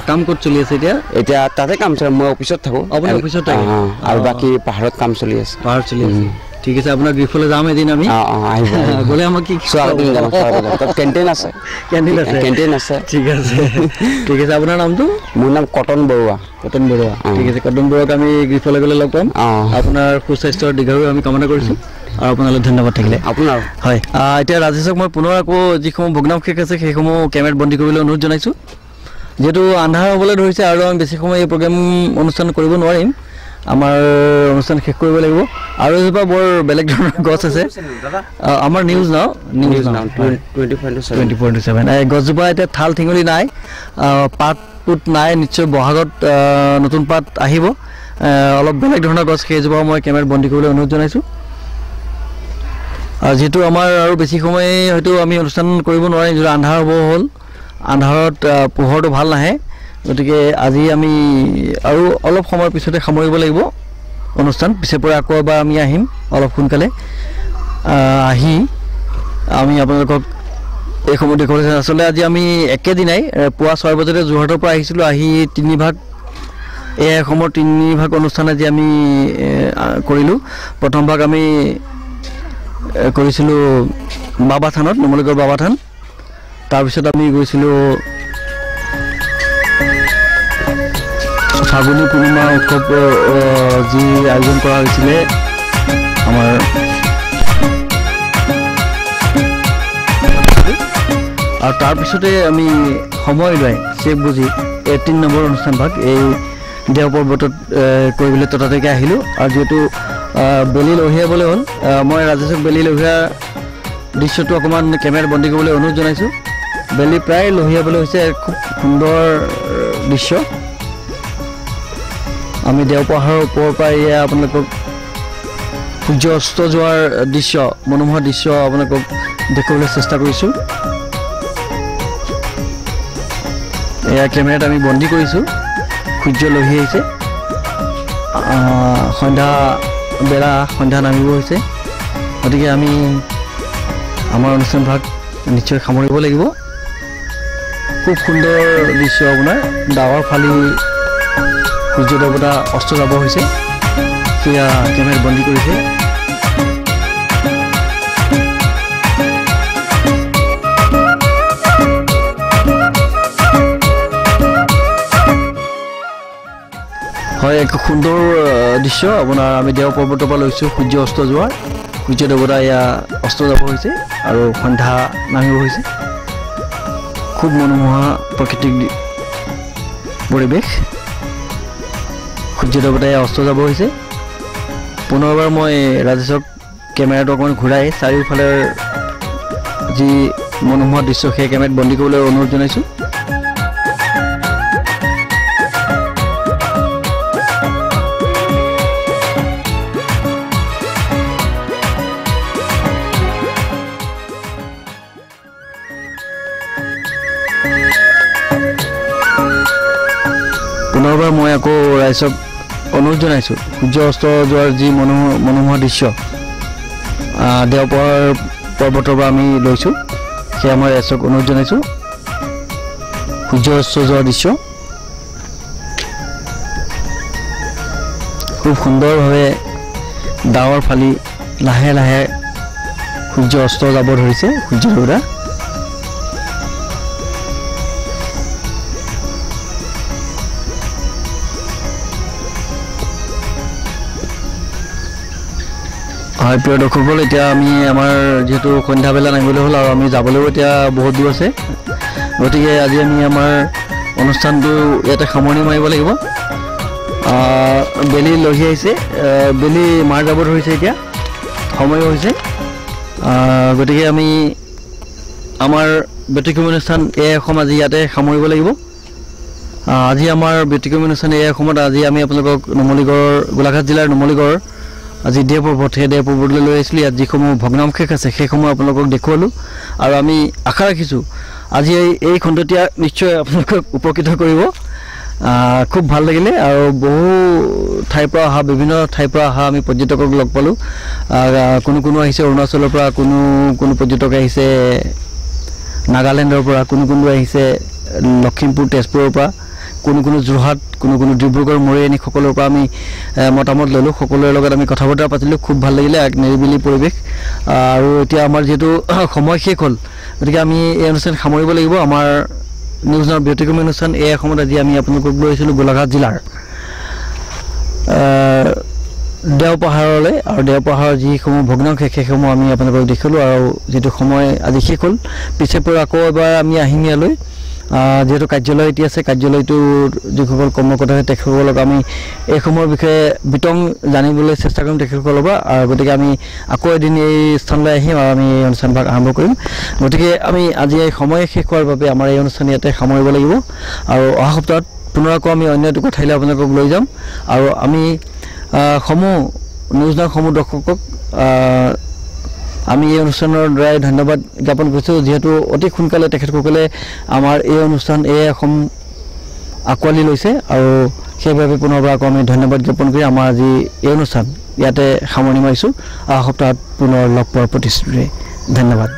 A: কাম ক'ত চলি আছে এতিয়া?
G: এতিয়া তাতে কাম চলে মই অফিচত থাকোঁ।
A: অফিচত থাকে?
G: আৰু বাকী পাহাৰত কাম চলি আছে।
A: পাহাৰত চলি আছে। ঠিক আছে আপোনাৰ গ্ৰীফলৈ যাম এদিন আমি। গ'লে <laughs> আমাক কি <laughs>
G: কেণ্টিন আছে।
A: কেণ্টিন আছে।
G: কেণ্টিন আছে।
A: ঠিক আছে। <laughs> ঠিক আছে আপোনাৰ নামটো?
G: মোৰ নাম কটন বৰুৱা।
A: কটন বৰুৱা। ঠিক আছে কটন বৰুৱাক আমি গ্ৰীফলৈ গ'লে লগ পাম। আপোনাৰ সুস্বাস্থ্যৰ দীৰ্ঘায়ু আমি কামনা কৰিছোঁ। আৰু আপোনালৈ ধন্যবাদ থাকিলে।
G: আপোনাৰ?
A: হয়। এতিয়া ৰাজেশক মই পুনৰ আকৌ যিসমূহ ভগ্নাৱশেষ আছে সেইসমূহ কেমেৰাত বন্দী কৰিবলৈ অনুৰোধ জনাইছোঁ। যিহেতু আন্ধাৰ হ'বলৈ ধৰিছে আৰু আমি বেছি সময় এই প্ৰগ্ৰেম অনুষ্ঠান কৰিব নোৱাৰিম। আমাৰ অনুষ্ঠান শেষ কৰিব লাগিব। আৰু এজোপা বৰ বেলেগ ধৰণৰ গছ আছে। আমাৰ news now news now
G: twenty
A: four into seven গছজোপা এতিয়া ঠাল ঠিঙলি নাই। পাত পুত নাই নিশ্চয় বহাগত নতুন পাত আহিব। আহ, অলপ বেলেগ ধৰণৰ গছ সেইজোপাও মই কেমেৰাত বন্দী কৰিবলৈ অনুৰোধ জনাইছোঁ। আৰু যিহেতু আমাৰ আৰু বেছি সময় হয়তো আমি অনুষ্ঠান কৰিব নোৱাৰিম যিটো আন্ধাৰ হ'ব হ'ল। আন্ধাৰত পোহৰটো ভাল নাহে। গতিকে আজি আমি আৰু অলপ সময়ৰ পিছতে সামৰিব লাগিব অনুষ্ঠান। পিছে পৰা আকৌ এবাৰ আমি আহিম অলপ সোনকালে। আহ, আমি আপোনালোকক এই সময় দেখুৱাবলৈ চাইছোঁ। আচলতে আজি আমি একেদিনাই পুৱা ছয় বজাতে যোৰহাটৰ পৰা আহিছিলোঁ আহি তিনিভাগ এই এসময়ৰ তিনিভাগ অনুষ্ঠান আজি আমি কৰিলোঁ। প্ৰথম ভাগ আমি কৰিছিলোঁ বাবা থানত নুমলীগড় বাবা থান তাৰপিছত আমি গৈছিলোঁ ফাগুনী পূৰ্ণিমা উৎসৱ যি আয়োজন কৰা হৈছিলে আমাৰ আৰু তাৰপিছতে আমি সময় লৈ চেক বুজি এই তিনি নম্বৰ অনুষ্ঠান ভাগ এই দেও পৰ্বতত কৰিবলৈ ততাতৈকে আহিলোঁ। আৰু যিহেতু বেলি লহিয়াবলৈ হ'ল মই ৰাজেশক বেলি লহিয়া দৃশ্যটো অকণমান কেমেৰাত বন্দী কৰিবলৈ অনুৰোধ জনাইছোঁ। বেলি প্ৰায় লহিয়াবলৈ হৈছে খুব সুন্দৰ দৃশ্য। আমি দেওপাহাৰৰ ওপৰৰ পৰা এয়া আপোনালোকক সূৰ্য অস্ত যোৱাৰ দৃশ্য মনোমোহা দৃশ্য আপোনালোকক দেখুৱাবলৈ চেষ্টা কৰিছোঁ। এয়া কেমেৰাত আমি বন্দী কৰিছোঁ। সূৰ্য লহি আহিছে। আহ, সন্ধ্যা বেলা সন্ধ্যা নামিব হৈছে। গতিকে আমি আমাৰ অনুষ্ঠান ভাগ নিশ্চয় সামৰিব লাগিব। খুব সুন্দৰ দৃশ্য আপোনাৰ। ডাৱৰ ফালি সূৰ্য দেৱতা অস্ত যাব হৈছে। সেয়া কেমেৰাত বন্দী কৰিছে। হয় এক সুন্দৰ দৃশ্য। আপোনাৰ আমি দেও পৰ্বতৰ পৰা লৈছোঁ সূৰ্য অস্ত যোৱাৰ সূৰ্য দেৱতা এয়া অস্ত যাব হৈছে আৰু সন্ধ্যা নামিব হৈছে। খুব মনোমোহা প্ৰাকৃতিক পৰিৱেশ। এয়া অস্ত যাব হৈছে। পুনৰবাৰ মই ৰাজেশক কেমেৰাটো অকণমান ঘূৰাই চাৰিওফালে যি মনোমোহা দৃশ্য সেই কেমেৰাত বন্দী কৰিবলৈ অনুৰোধ জনাইছোঁ। পুনৰবাৰ মই আকৌ ৰাইজক অনুৰোধ জনাইছোঁ। সূৰ্য অস্ত যোৱাৰ যি মনো মনোমোহা দৃশ্য দেওপাৰ পৰ্বতৰ পৰা আমি লৈছোঁ সেয়া মই ৰাইজক অনুৰোধ জনাইছোঁ। সূৰ্য অস্ত যোৱাৰ দৃশ্য। খুব সুন্দৰভাৱে ডাৱৰ ফালি লাহে লাহে সূৰ্য অস্ত যাব ধৰিছে সূৰ্য দেৱতা হয় প্ৰিয় দৰ্শকসকল এতিয়া আমি আমাৰ যিহেতু সন্ধ্যাবেলা নামিবলৈ হ'ল আৰু আমি যাবলৈও এতিয়া বহুত দূৰ আছে। গতিকে আজি আমি আমাৰ অনুষ্ঠানটো ইয়াতে সামৰণি মাৰিব লাগিব। বেলি লহি আহিছে। আহ, বেলি মাৰ যাব ধৰিছে এতিয়া। সময়ো হৈছে। গতিকে আমি আমাৰ ব্যতিক্ৰমী অনুষ্ঠান এই অসম আজি ইয়াতে সামৰিব লাগিব। আজি আমাৰ ব্যতিক্ৰমী অনুষ্ঠান এই অসমত আজি আমি আপোনালোকক নুমলীগড়ৰ গোলাঘাট জিলাৰ নুমলীগড়ৰ আজি দেহ পৰ্বত সেই পৰ্বতলৈ লৈ আহিছিলোঁ ইয়াত যিসমূহ ভগ্নাৱশেষ আছে সেইসমূহ আপোনালোকক দেখুৱালোঁ। আৰু আমি আশা ৰাখিছোঁ আজি এই এই খণ্ডতীয়া নিশ্চয় আপোনালোকক উপকৃত কৰিব। খুব ভাল লাগিলে আৰু বহু ঠাইৰ পৰা অহা বিভিন্ন ঠাইৰ পৰা অহা আমি পৰ্যটকক লগ পালোঁ। কোনো কোনো আহিছে অৰুণাচলৰ পৰা কোনো কোনো পৰ্যটক আহিছে নাগালেণ্ডৰ পৰা কোনো কোনো আহিছে লখিমপুৰ তেজপুৰৰ পৰা। কোনো কোনো যোৰহাট কোনো কোনো ডিব্ৰুগড় মৰিয়নি সকলোৰ পৰা আমি মতামত ল'লোঁ। সকলোৰে লগত আমি কথা বতৰা পাতিলোঁ। খুব ভাল লাগিলে এক নিৰিবিলি পৰিৱেশ। আৰু এতিয়া আমাৰ যিহেতু <clears throat> সময় শেষ হ'ল গতিকে আমি এই অনুষ্ঠান সামৰিব লাগিব। আমাৰ নিউজৰ ব্যতিক্ৰমী অনুষ্ঠান এই সময়ত আজি আমি আপোনালোকক লৈ আহিছিলোঁ গোলাঘাট জিলাৰ। আহ, দেওপাহাৰলৈ আৰু দেওপাহাৰৰ যিসমূহ ভগ্নাৱশেষ সেইসমূহ আমি আপোনালোকক দেখালোঁ আৰু যিটো সময় আজি শেষ হ'ল পিছে পৰা আকৌ এবাৰ আমি আহিম ইয়ালৈ। আহ, যিহেতু কাৰ্যালয় এতিয়া আছে কাৰ্যালয়টোৰ যিসকল কৰ্মকৰ্তা আছে তেখেতসকলক আমি এই সময়ৰ বিষয়ে বিতং জানিবলৈ চেষ্টা কৰিম তেখেতসকলৰ পৰা গতিকে আমি আকৌ এদিন এই স্থানলৈ আহিম আৰু আমি এই অনুষ্ঠানভাগ আৰম্ভ কৰিম। গতিকে আমি আজি এই সময় শেষ হোৱাৰ বাবে আমাৰ এই অনুষ্ঠান ইয়াতে সামৰিব লাগিব আৰু অহা সপ্তাহত পুনৰ আকৌ আমি অন্য এটুকুৰা ঠাইলৈ আপোনালোকক লৈ যাম। আৰু আমি সমূহ নিউজ নাও সমূহ দৰ্শকক আমি এই অনুষ্ঠানৰ দ্বাৰাই ধন্যবাদ জ্ঞাপন কৰিছোঁ যিহেতু অতি সোনকালে তেখেতসকলে আমাৰ এই অনুষ্ঠান এই অসম আঁকোৱালি লৈছে আৰু সেইবাবে পুনৰবাৰ আকৌ আমি ধন্যবাদ জ্ঞাপন কৰি আমাৰ আজি এই অনুষ্ঠান ইয়াতে সামৰণি মাৰিছোঁ। অহা সপ্তাহত পুনৰ লগ পোৱাৰ প্ৰতিশ্ৰুতিৰে ধন্যবাদ।